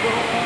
Oh.